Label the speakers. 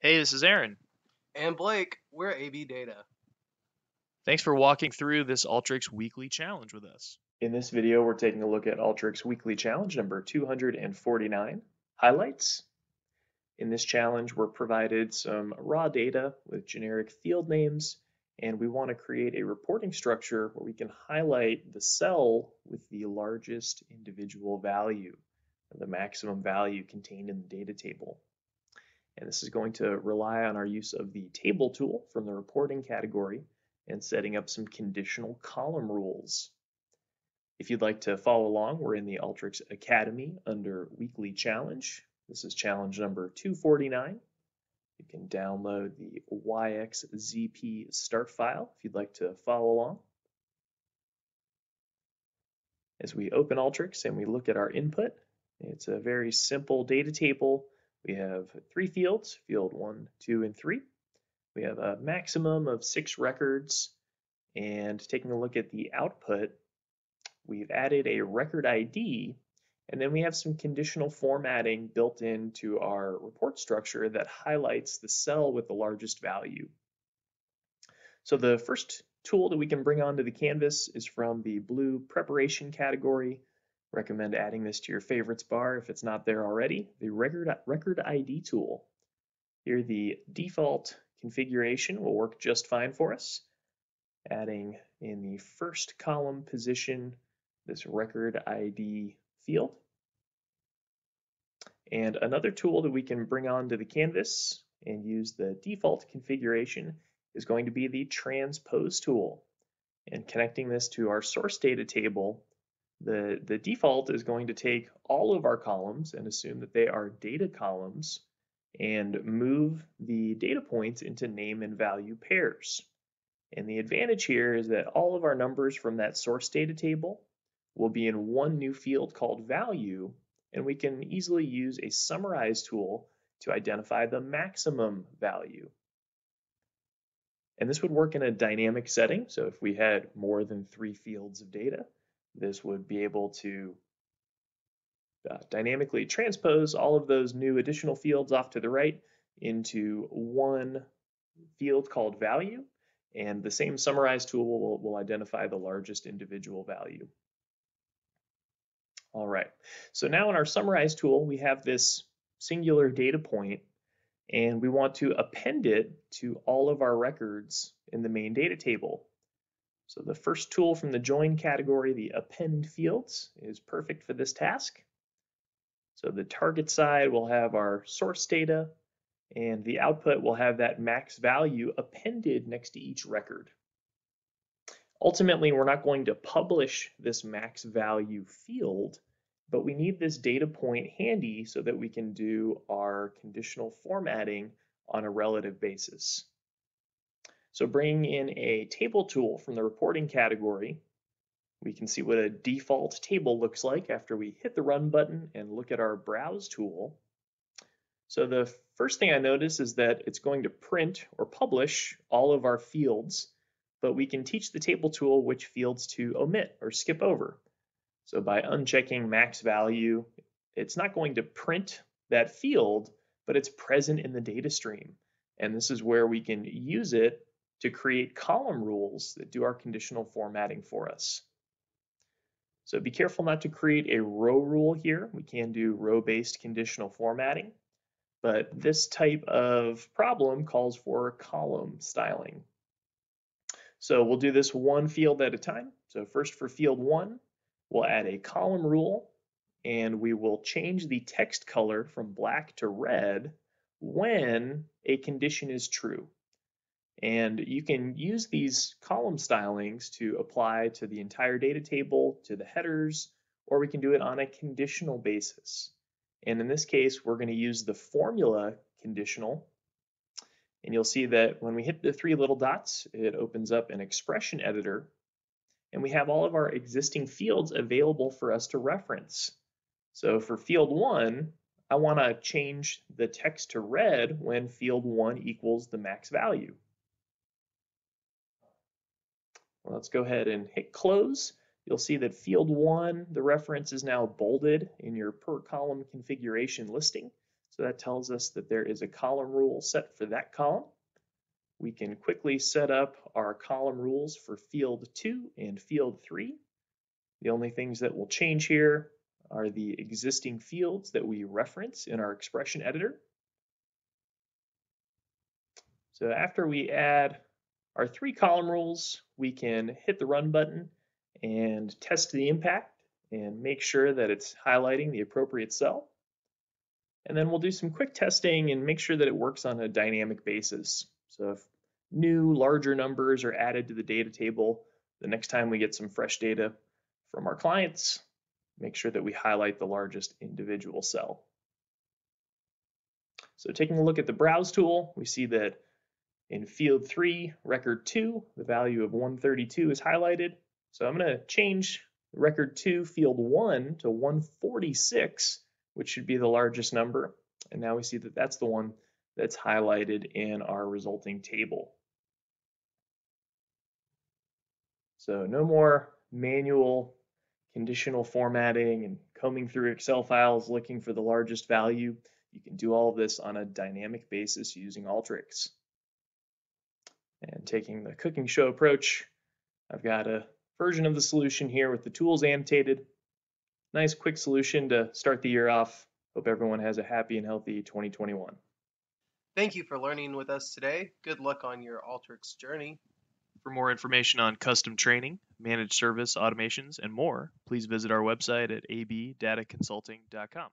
Speaker 1: Hey, this is Aaron.
Speaker 2: And Blake, we're AB Data.
Speaker 1: Thanks for walking through this Alteryx weekly challenge with us.
Speaker 3: In this video, we're taking a look at Alteryx weekly challenge number 249, highlights. In this challenge, we're provided some raw data with generic field names, and we want to create a reporting structure where we can highlight the cell with the largest individual value, the maximum value contained in the data table. And this is going to rely on our use of the table tool from the reporting category and setting up some conditional column rules. If you'd like to follow along, we're in the Alteryx Academy under Weekly Challenge. This is challenge number 249. You can download the YXZP start file if you'd like to follow along. As we open Alteryx and we look at our input, it's a very simple data table. We have three fields, field one, two, and three. We have a maximum of six records. And taking a look at the output, we've added a record ID, and then we have some conditional formatting built into our report structure that highlights the cell with the largest value. So the first tool that we can bring onto the canvas is from the blue preparation category. Recommend adding this to your favorites bar if it's not there already. The record, record ID tool. Here the default configuration will work just fine for us. Adding in the first column position this record ID field. And another tool that we can bring onto the canvas and use the default configuration is going to be the transpose tool. And connecting this to our source data table, the, the default is going to take all of our columns and assume that they are data columns and move the data points into name and value pairs. And the advantage here is that all of our numbers from that source data table will be in one new field called value, and we can easily use a summarize tool to identify the maximum value. And this would work in a dynamic setting. So if we had more than three fields of data, this would be able to uh, dynamically transpose all of those new additional fields off to the right into one field called value. And the same summarize tool will, will identify the largest individual value. All right, so now in our summarize tool, we have this singular data point and we want to append it to all of our records in the main data table. So the first tool from the join category, the append fields, is perfect for this task. So the target side will have our source data and the output will have that max value appended next to each record. Ultimately, we're not going to publish this max value field, but we need this data point handy so that we can do our conditional formatting on a relative basis. So bringing in a table tool from the reporting category, we can see what a default table looks like after we hit the run button and look at our browse tool. So the first thing I notice is that it's going to print or publish all of our fields, but we can teach the table tool which fields to omit or skip over. So by unchecking max value, it's not going to print that field, but it's present in the data stream. And this is where we can use it to create column rules that do our conditional formatting for us. So be careful not to create a row rule here. We can do row-based conditional formatting, but this type of problem calls for column styling. So we'll do this one field at a time. So first for field one, we'll add a column rule and we will change the text color from black to red when a condition is true. And you can use these column stylings to apply to the entire data table, to the headers, or we can do it on a conditional basis. And in this case, we're going to use the formula conditional. And you'll see that when we hit the three little dots, it opens up an expression editor. And we have all of our existing fields available for us to reference. So for field one, I want to change the text to red when field one equals the max value. Let's go ahead and hit close. You'll see that field one, the reference is now bolded in your per column configuration listing. So that tells us that there is a column rule set for that column. We can quickly set up our column rules for field two and field three. The only things that will change here are the existing fields that we reference in our expression editor. So after we add our three column rules, we can hit the run button and test the impact and make sure that it's highlighting the appropriate cell. And then we'll do some quick testing and make sure that it works on a dynamic basis. So if new larger numbers are added to the data table, the next time we get some fresh data from our clients, make sure that we highlight the largest individual cell. So taking a look at the browse tool, we see that in field three, record two, the value of 132 is highlighted. So I'm going to change record two, field one to 146, which should be the largest number. And now we see that that's the one that's highlighted in our resulting table. So no more manual conditional formatting and combing through Excel files looking for the largest value. You can do all of this on a dynamic basis using Alteryx. And taking the cooking show approach, I've got a version of the solution here with the tools annotated. Nice quick solution to start the year off. Hope everyone has a happy and healthy 2021.
Speaker 2: Thank you for learning with us today. Good luck on your Alteryx journey.
Speaker 1: For more information on custom training, managed service automations, and more, please visit our website at abdataconsulting.com.